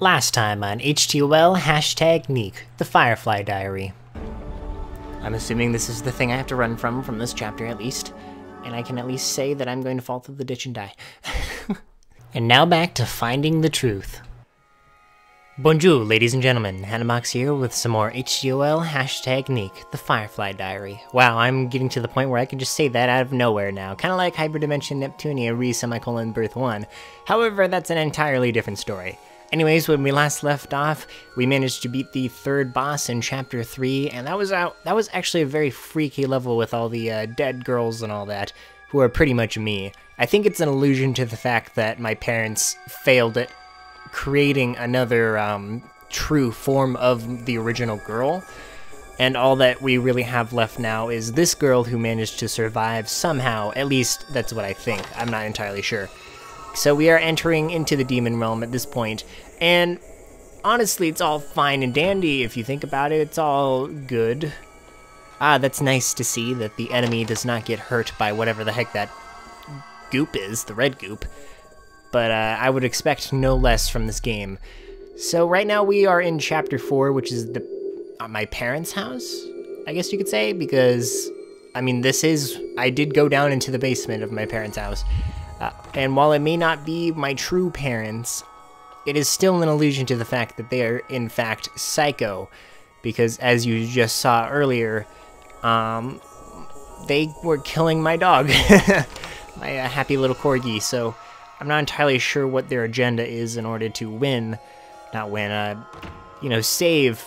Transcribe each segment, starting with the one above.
Last time on H2L hashtag Neek, the Firefly Diary. I'm assuming this is the thing I have to run from, from this chapter at least, and I can at least say that I'm going to fall through the ditch and die. and now back to finding the truth. Bonjour, ladies and gentlemen, Hat in a Box here with some more HTOL hashtag Neek, the Firefly Diary. Wow, I'm getting to the point where I can just say that out of nowhere now, kinda like Hyperdimension Neptunia re semicolon birth 1. However, that's an entirely different story. Anyways, when we last left off, we managed to beat the third boss in chapter 3, and that was out that was actually a very freaky level with all the uh, dead girls and all that, who are pretty much me. I think it's an allusion to the fact that my parents failed at creating another um, true form of the original girl. And all that we really have left now is this girl who managed to survive somehow. At least that's what I think. I'm not entirely sure. So we are entering into the demon realm at this point, and honestly, it's all fine and dandy if you think about it. It's all good. Ah, that's nice to see that the enemy does not get hurt by whatever the heck that goop is, the red goop. But uh, I would expect no less from this game. So right now we are in chapter 4, which is the uh, my parents' house, I guess you could say, because, I mean, this is, I did go down into the basement of my parents' house. Uh, and while it may not be my true parents, it is still an allusion to the fact that they are, in fact, psycho. Because as you just saw earlier, um, they were killing my dog, my uh, happy little corgi. So I'm not entirely sure what their agenda is in order to win, not win, uh, you know, save,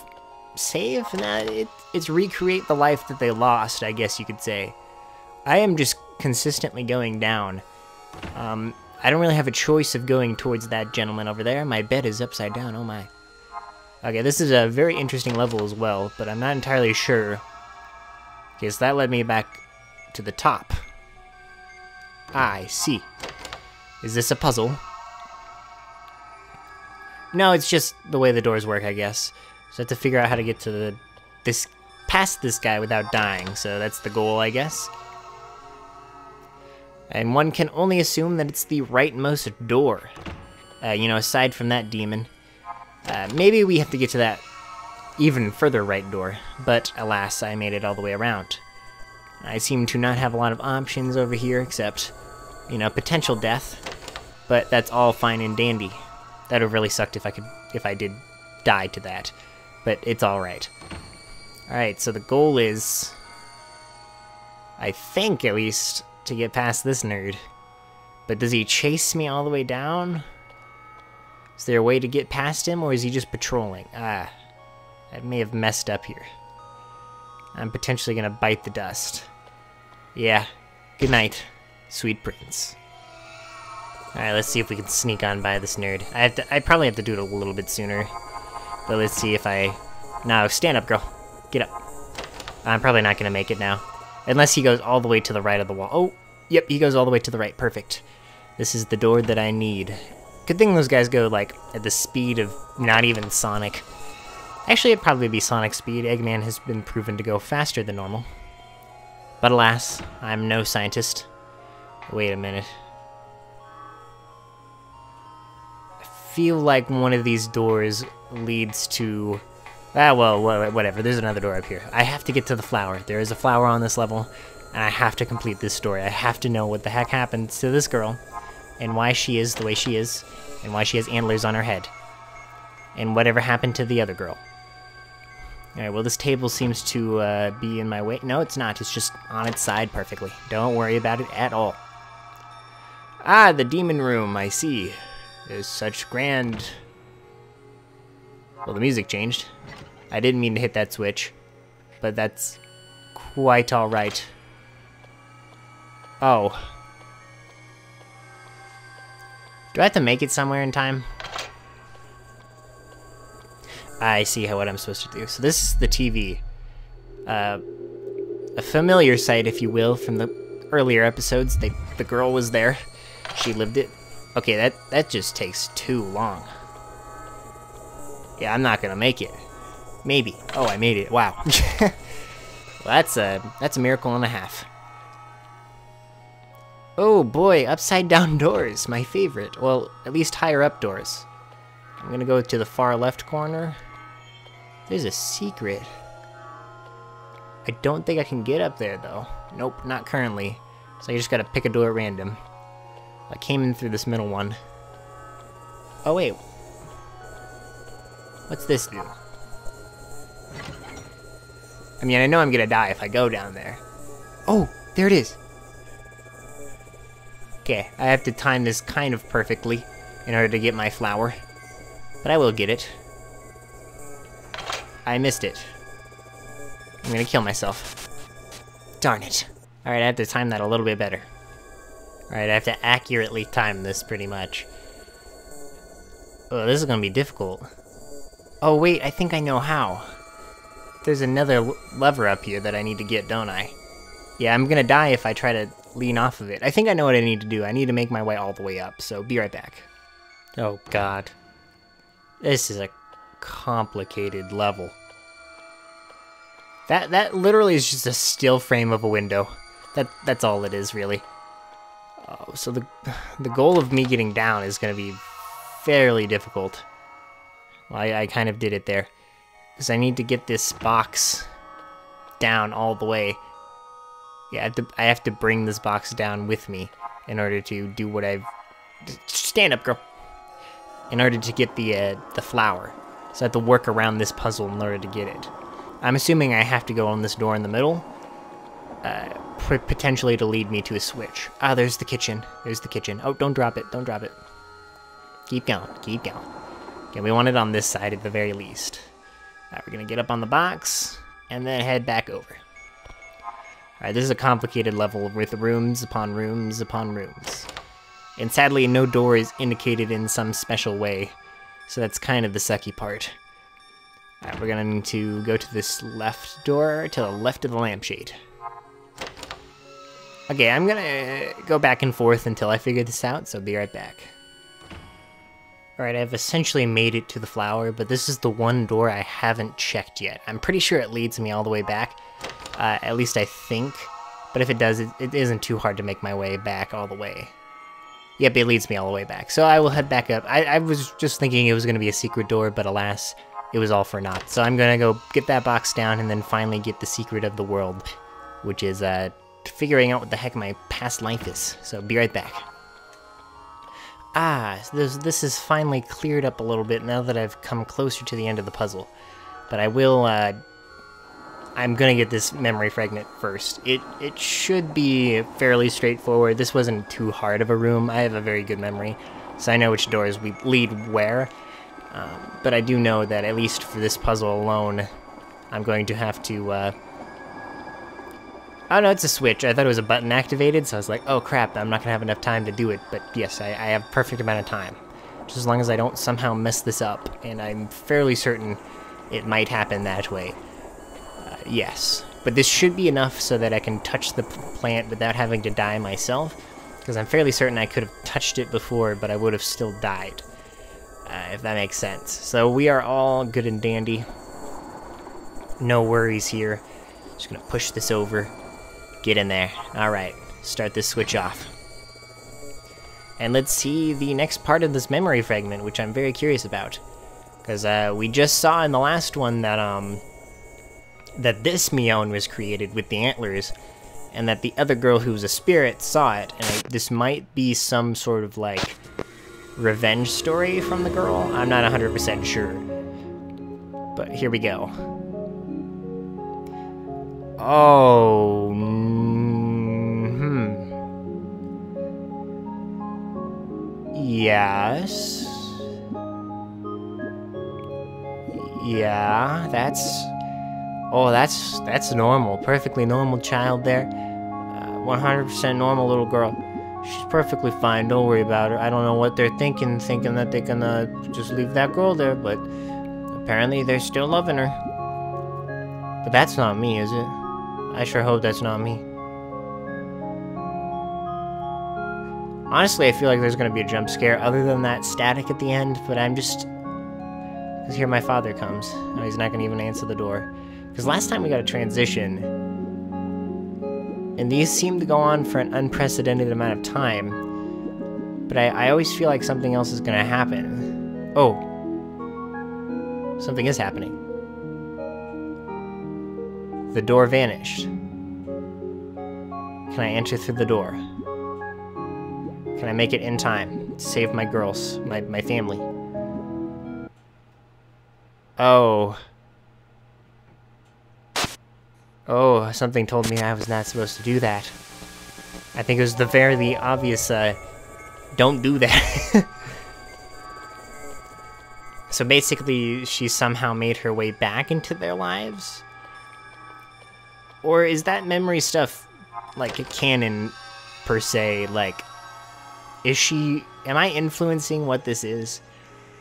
save? Nah, it, it's recreate the life that they lost, I guess you could say. I am just consistently going down. Um, I don't really have a choice of going towards that gentleman over there. My bed is upside down, oh my. Okay, this is a very interesting level as well, but I'm not entirely sure. Okay, so that led me back to the top. I see. Is this a puzzle? No, it's just the way the doors work, I guess. So I have to figure out how to get to the this past this guy without dying. So that's the goal, I guess and one can only assume that it's the rightmost door. Uh, you know, aside from that demon. Uh, maybe we have to get to that even further right door, but alas, I made it all the way around. I seem to not have a lot of options over here except, you know, potential death, but that's all fine and dandy. That would have really sucked if I could, if I did die to that, but it's alright. Alright, so the goal is, I think at least, to get past this nerd. But does he chase me all the way down? Is there a way to get past him, or is he just patrolling? Ah, I may have messed up here. I'm potentially gonna bite the dust. Yeah, good night, sweet prince. Alright, let's see if we can sneak on by this nerd. I have to, I probably have to do it a little bit sooner. But let's see if I... No, stand up, girl. Get up. I'm probably not gonna make it now. Unless he goes all the way to the right of the wall. Oh, yep, he goes all the way to the right. Perfect. This is the door that I need. Good thing those guys go, like, at the speed of not even Sonic. Actually, it'd probably be Sonic speed. Eggman has been proven to go faster than normal. But alas, I'm no scientist. Wait a minute. I feel like one of these doors leads to Ah, well, whatever. There's another door up here. I have to get to the flower. There is a flower on this level, and I have to complete this story. I have to know what the heck happened to this girl, and why she is the way she is, and why she has antlers on her head, and whatever happened to the other girl. Alright, well, this table seems to uh, be in my way. No, it's not. It's just on its side perfectly. Don't worry about it at all. Ah, the demon room, I see. There's such grand... Well, the music changed. I didn't mean to hit that switch, but that's quite alright. Oh. Do I have to make it somewhere in time? I see how what I'm supposed to do. So this is the TV. Uh, a familiar sight, if you will, from the earlier episodes. They, the girl was there. She lived it. Okay, that, that just takes too long. Yeah, I'm not gonna make it. Maybe. Oh, I made it. Wow. well, that's a that's a miracle and a half. Oh boy, upside down doors, my favorite. Well, at least higher up doors. I'm gonna go to the far left corner. There's a secret. I don't think I can get up there though. Nope, not currently. So I just gotta pick a door at random. I came in through this middle one. Oh wait. What's this do? I mean, I know I'm gonna die if I go down there. Oh, there it is. Okay, I have to time this kind of perfectly in order to get my flower. But I will get it. I missed it. I'm gonna kill myself. Darn it. Alright, I have to time that a little bit better. Alright, I have to accurately time this pretty much. Oh, this is gonna be difficult. Oh wait, I think I know how. There's another lever up here that I need to get, don't I? Yeah, I'm gonna die if I try to lean off of it. I think I know what I need to do. I need to make my way all the way up, so be right back. Oh god. This is a complicated level. That that literally is just a still frame of a window. That that's all it is really. Oh, so the the goal of me getting down is going to be fairly difficult. Well, I, I kind of did it there. Because I need to get this box down all the way. Yeah, I have, to, I have to bring this box down with me in order to do what I've... Stand up, girl! In order to get the, uh, the flower. So I have to work around this puzzle in order to get it. I'm assuming I have to go on this door in the middle. Uh, potentially to lead me to a switch. Ah, there's the kitchen. There's the kitchen. Oh, don't drop it. Don't drop it. Keep going. Keep going. Okay, we want it on this side at the very least. Alright, we're gonna get up on the box, and then head back over. Alright, this is a complicated level with rooms upon rooms upon rooms. And sadly, no door is indicated in some special way, so that's kind of the sucky part. Alright, we're gonna need to go to this left door, to the left of the lampshade. Okay, I'm gonna go back and forth until I figure this out, so be right back. Alright, I've essentially made it to the flower, but this is the one door I haven't checked yet. I'm pretty sure it leads me all the way back, uh, at least I think. But if it does, it, it isn't too hard to make my way back all the way. Yep, it leads me all the way back. So I will head back up. I, I was just thinking it was going to be a secret door, but alas, it was all for naught. So I'm going to go get that box down and then finally get the secret of the world, which is uh, figuring out what the heck my past life is. So be right back. Ah, this, this is finally cleared up a little bit now that I've come closer to the end of the puzzle. But I will, uh, I'm gonna get this memory fragment first. It, it should be fairly straightforward. This wasn't too hard of a room. I have a very good memory, so I know which doors we lead where. Um, but I do know that at least for this puzzle alone, I'm going to have to, uh, Oh no, it's a switch. I thought it was a button activated, so I was like, oh crap, I'm not gonna have enough time to do it. But yes, I, I have perfect amount of time. Just as long as I don't somehow mess this up, and I'm fairly certain it might happen that way. Uh, yes. But this should be enough so that I can touch the plant without having to die myself, because I'm fairly certain I could have touched it before, but I would have still died. Uh, if that makes sense. So we are all good and dandy. No worries here. Just gonna push this over. Get in there. Alright, start this switch off. And let's see the next part of this memory fragment, which I'm very curious about. Because uh, we just saw in the last one that um that this Mion was created with the antlers, and that the other girl who was a spirit saw it, and I, this might be some sort of like revenge story from the girl. I'm not 100% sure. But here we go. Oh, hmm. Yes. Yeah, that's... Oh, that's that's normal. Perfectly normal child there. 100% uh, normal little girl. She's perfectly fine. Don't worry about her. I don't know what they're thinking, thinking that they're gonna just leave that girl there, but apparently they're still loving her. But that's not me, is it? I sure hope that's not me. Honestly, I feel like there's going to be a jump scare other than that static at the end, but I'm just... Because here my father comes. Oh, he's not going to even answer the door. Because last time we got a transition, and these seem to go on for an unprecedented amount of time, but I, I always feel like something else is going to happen. Oh, Something is happening. The door vanished. Can I enter through the door? Can I make it in time save my girls, my, my family? Oh. Oh, something told me I was not supposed to do that. I think it was the fairly obvious, uh, don't do that. so basically, she somehow made her way back into their lives? Or is that memory stuff, like, a canon, per se? Like, is she... Am I influencing what this is?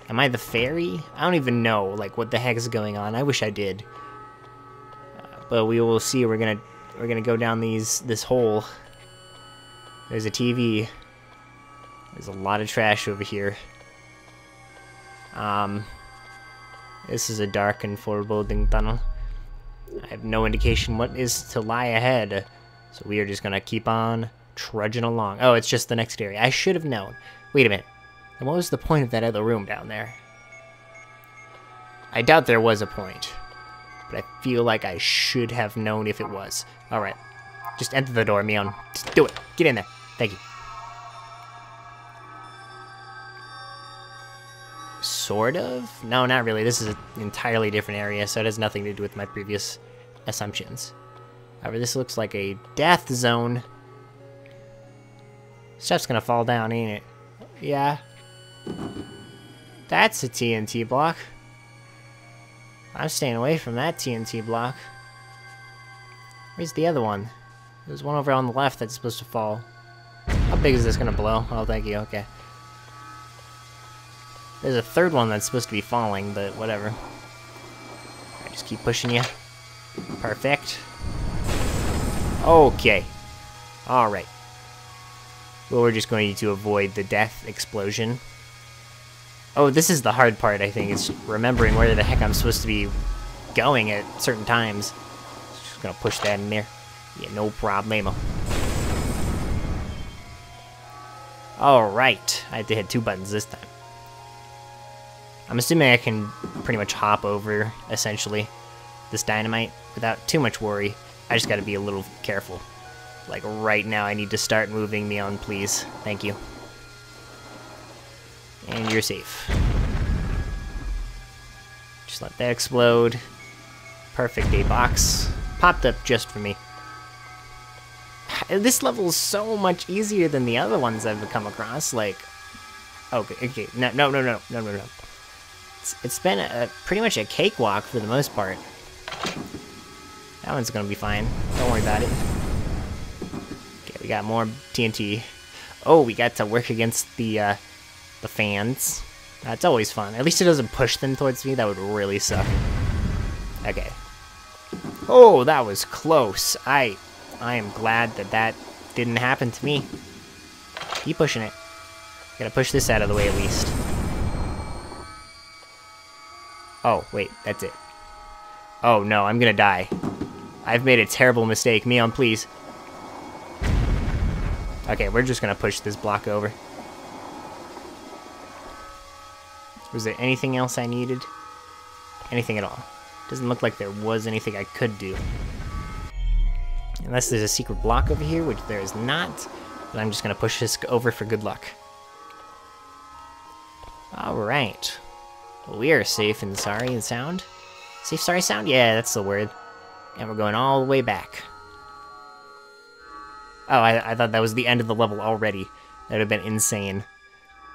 Am I the fairy? I don't even know, like, what the heck is going on. I wish I did. Uh, but we will see. We're gonna... We're gonna go down these... This hole. There's a TV. There's a lot of trash over here. Um... This is a dark and foreboding tunnel. I have no indication what is to lie ahead. So we are just gonna keep on trudging along. Oh, it's just the next area. I should have known. Wait a minute. And what was the point of that other room down there? I doubt there was a point. But I feel like I should have known if it was. Alright. Just enter the door, Mion. Just do it. Get in there. Thank you. Sort of? No, not really. This is an entirely different area, so it has nothing to do with my previous assumptions. However, this looks like a death zone. Stuff's gonna fall down, ain't it? Yeah. That's a TNT block. I'm staying away from that TNT block. Where's the other one? There's one over on the left that's supposed to fall. How big is this gonna blow? Oh, thank you, okay. There's a third one that's supposed to be falling, but whatever. I just keep pushing you. Perfect. Okay. Alright. Well, we're just going to avoid the death explosion. Oh, this is the hard part, I think, is remembering where the heck I'm supposed to be going at certain times. Just gonna push that in there. Yeah, no problemo. Alright, I have to hit two buttons this time. I'm assuming I can pretty much hop over, essentially, this dynamite without too much worry. I just gotta be a little careful. Like, right now, I need to start moving me on, please. Thank you. And you're safe. Just let that explode. Perfect, a box. Popped up just for me. This level is so much easier than the other ones I've come across, like... Okay, okay, no, no, no, no, no, no, no. It's, it's been a, pretty much a cakewalk for the most part. That one's gonna be fine. Don't worry about it. We got more TNT. Oh, we got to work against the, uh, the fans. That's always fun. At least it doesn't push them towards me. That would really suck. Okay. Oh, that was close. I, I am glad that that didn't happen to me. Keep pushing it. Gotta push this out of the way at least. Oh, wait, that's it. Oh no, I'm gonna die. I've made a terrible mistake. Mion, please. Okay, we're just gonna push this block over. Was there anything else I needed? Anything at all. Doesn't look like there was anything I could do. Unless there's a secret block over here, which there is not. But I'm just gonna push this over for good luck. Alright. We are safe and sorry and sound. Safe, sorry, sound? Yeah, that's the word. And we're going all the way back. Oh, I, I thought that was the end of the level already. That would have been insane.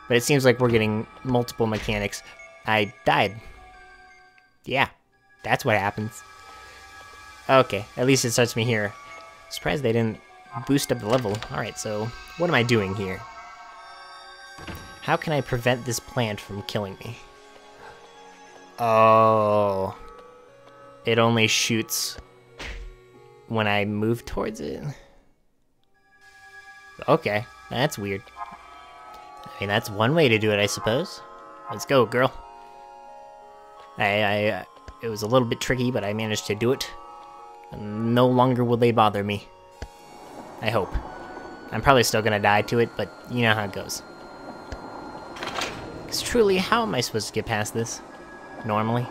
But it seems like we're getting multiple mechanics. I died. Yeah, that's what happens. Okay, at least it starts me here. Surprised they didn't boost up the level. Alright, so what am I doing here? How can I prevent this plant from killing me? Oh. It only shoots when I move towards it? Okay, that's weird. I mean, that's one way to do it, I suppose. Let's go, girl. I, I, it was a little bit tricky, but I managed to do it. No longer will they bother me. I hope. I'm probably still gonna die to it, but you know how it goes. Because truly, how am I supposed to get past this? Normally?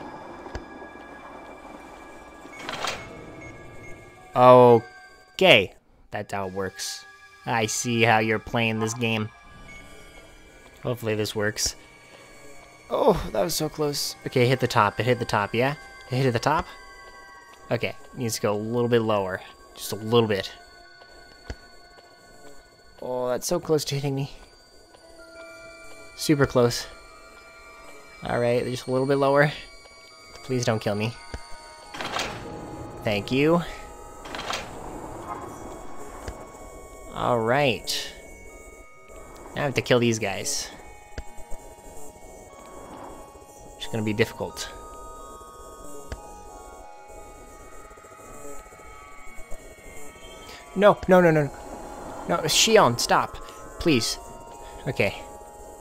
Okay. That's how it works. I see how you're playing this game. Hopefully this works. Oh, that was so close. Okay, hit the top. It hit the top, yeah? It hit the top? Okay, needs to go a little bit lower. Just a little bit. Oh, that's so close to hitting me. Super close. Alright, just a little bit lower. Please don't kill me. Thank you. Alright. Now I have to kill these guys. It's gonna be difficult. No, no, no, no. No, Xion, stop. Please. Okay.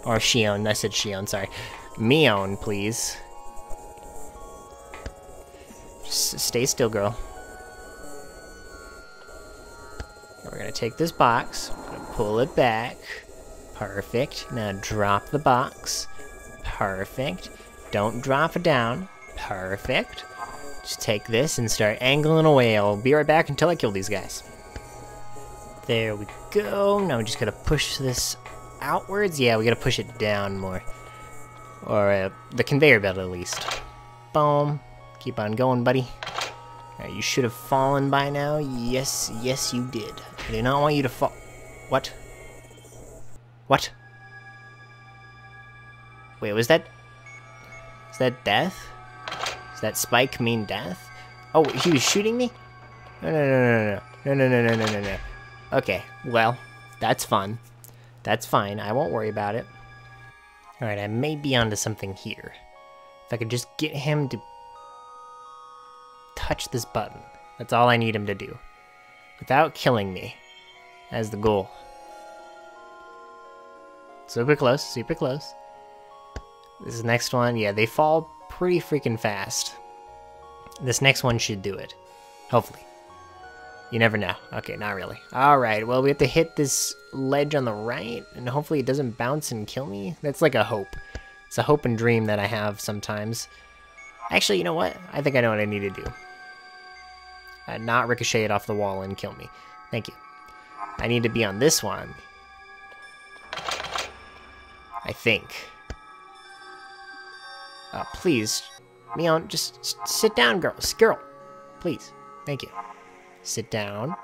Or Xion, I said Xion, sorry. Mion, please. Just stay still, girl. Gonna take this box, pull it back. Perfect. Now drop the box. Perfect. Don't drop it down. Perfect. Just take this and start angling away. I'll be right back until I kill these guys. There we go. Now we just gotta push this outwards. Yeah, we gotta push it down more. Or uh, the conveyor belt at least. Boom. Keep on going, buddy. Right, you should have fallen by now. Yes, yes you did. I do not want you to fall. What? What? Wait, was that... Is that death? Does that spike mean death? Oh, he was shooting me? No, no, no, no, no. No, no, no, no, no, no, no. Okay, well, that's fun. That's fine. I won't worry about it. Alright, I may be onto something here. If I could just get him to touch this button. That's all I need him to do. Without killing me. As the goal. Super close, super close. This next one, yeah, they fall pretty freaking fast. This next one should do it. Hopefully. You never know. Okay, not really. Alright, well, we have to hit this ledge on the right, and hopefully it doesn't bounce and kill me. That's like a hope. It's a hope and dream that I have sometimes. Actually, you know what? I think I know what I need to do. Uh, not ricochet it off the wall and kill me. Thank you. I need to be on this one. I think. Uh, please, Mion, just sit down, girl. Girl, please. Thank you. Sit down.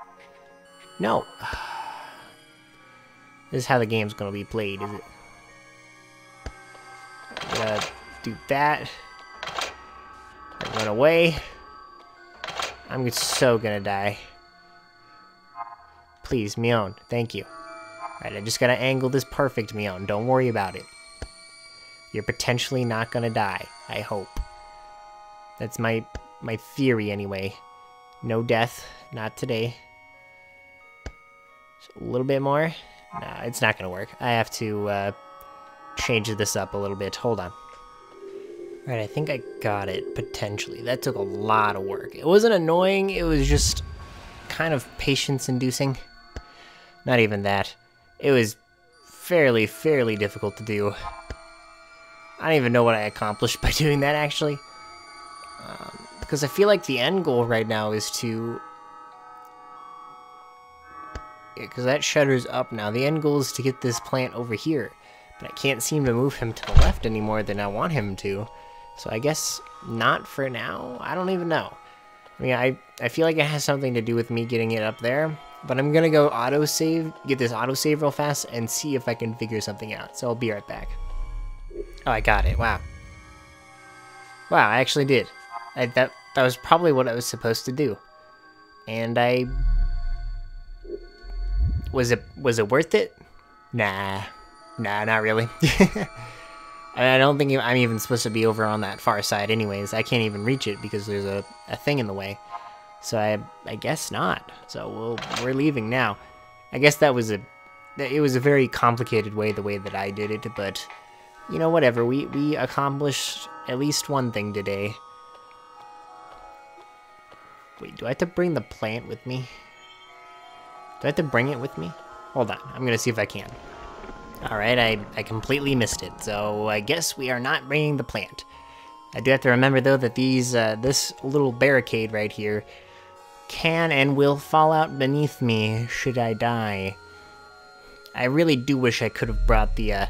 No. This is how the game's gonna be played, is it? I'm gonna do that. Run away. I'm so gonna die. Please, Mion, thank you. Alright, I just gotta angle this perfect, Mion. Don't worry about it. You're potentially not gonna die, I hope. That's my my theory anyway. No death, not today. Just a little bit more. Nah, it's not gonna work. I have to uh, change this up a little bit. Hold on. Right, I think I got it, potentially. That took a lot of work. It wasn't annoying, it was just kind of patience-inducing. Not even that. It was fairly, fairly difficult to do. I don't even know what I accomplished by doing that, actually. Um, because I feel like the end goal right now is to... Because that shutter's up now. The end goal is to get this plant over here. But I can't seem to move him to the left any more than I want him to. So I guess not for now? I don't even know. I mean, I, I feel like it has something to do with me getting it up there. But I'm gonna go auto-save, get this auto-save real fast, and see if I can figure something out. So I'll be right back. Oh, I got it. Wow. Wow, I actually did. I, that, that was probably what I was supposed to do. And I... Was it, was it worth it? Nah. Nah, not really. I don't think I'm even supposed to be over on that far side anyways. I can't even reach it because there's a, a thing in the way. So I I guess not. So we'll, we're leaving now. I guess that was a it was a very complicated way the way that I did it, but you know whatever. We we accomplished at least one thing today. Wait, do I have to bring the plant with me? Do I have to bring it with me? Hold on, I'm gonna see if I can. Alright, I, I completely missed it, so I guess we are not bringing the plant. I do have to remember, though, that these uh, this little barricade right here can and will fall out beneath me should I die. I really do wish I could have brought the, uh...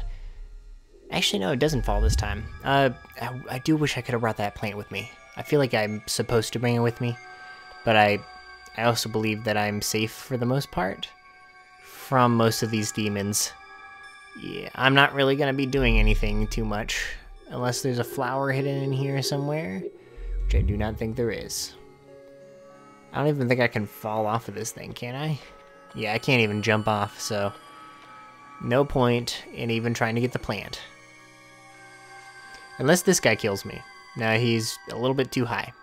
Actually, no, it doesn't fall this time. Uh, I, I do wish I could have brought that plant with me. I feel like I'm supposed to bring it with me, but I, I also believe that I'm safe for the most part from most of these demons. Yeah, I'm not really going to be doing anything too much unless there's a flower hidden in here somewhere, which I do not think there is. I don't even think I can fall off of this thing, can I? Yeah, I can't even jump off, so no point in even trying to get the plant. Unless this guy kills me. Now he's a little bit too high.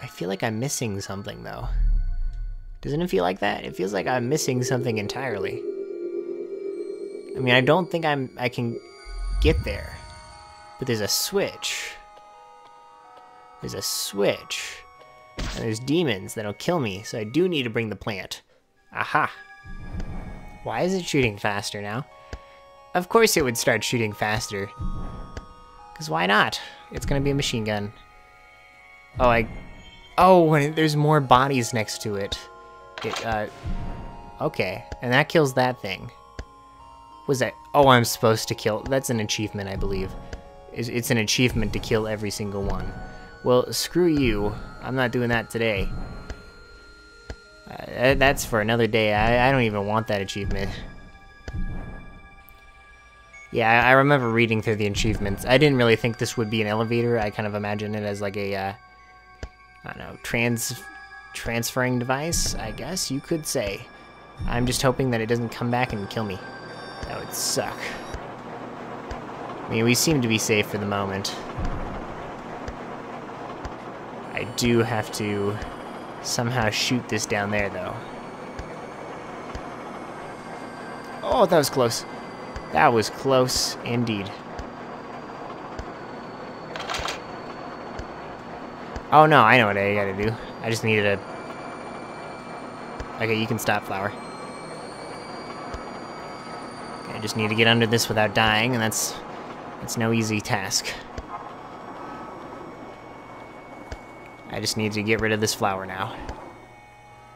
I feel like I'm missing something though. Doesn't it feel like that? It feels like I'm missing something entirely. I mean, I don't think I'm I can get there. But there's a switch. There's a switch. And there's demons that'll kill me, so I do need to bring the plant. Aha. Why is it shooting faster now? Of course it would start shooting faster. Because why not? It's going to be a machine gun. Oh, I... Oh, there's more bodies next to it. It, uh... Okay, and that kills that thing. Was that... Oh, I'm supposed to kill... That's an achievement, I believe. It's, it's an achievement to kill every single one. Well, screw you. I'm not doing that today. Uh, that's for another day. I, I don't even want that achievement. Yeah, I, I remember reading through the achievements. I didn't really think this would be an elevator. I kind of imagined it as like a, uh, I don't know, trans transferring device, I guess you could say. I'm just hoping that it doesn't come back and kill me. That would suck. I mean, we seem to be safe for the moment. I do have to somehow shoot this down there, though. Oh, that was close. That was close indeed. Oh no, I know what I gotta do. I just needed a... Okay, you can stop, Flower. Okay, I just need to get under this without dying, and that's... That's no easy task. I just need to get rid of this flower now.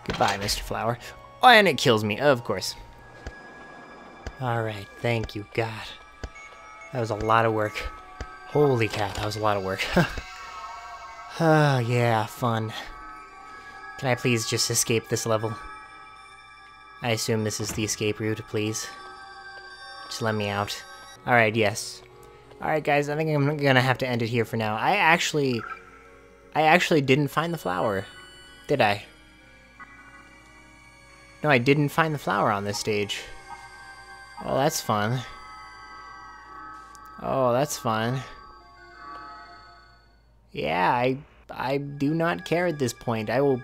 Goodbye, Mr. Flower. Oh, and it kills me, of course. Alright, thank you, God. That was a lot of work. Holy cow, that was a lot of work. oh, yeah, fun. Can I please just escape this level? I assume this is the escape route, please. Just let me out. Alright, yes. Alright, guys, I think I'm gonna have to end it here for now. I actually I actually didn't find the flower. Did I? No, I didn't find the flower on this stage. Oh, that's fun. Oh, that's fun. Yeah, I I do not care at this point. I will...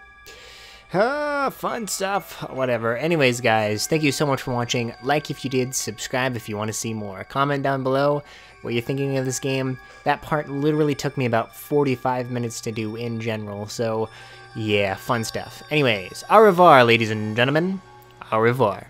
Ah, fun stuff. Whatever. Anyways, guys, thank you so much for watching. Like if you did, subscribe if you want to see more. Comment down below what you're thinking of this game. That part literally took me about 45 minutes to do in general, so yeah, fun stuff. Anyways, au revoir, ladies and gentlemen. Au revoir.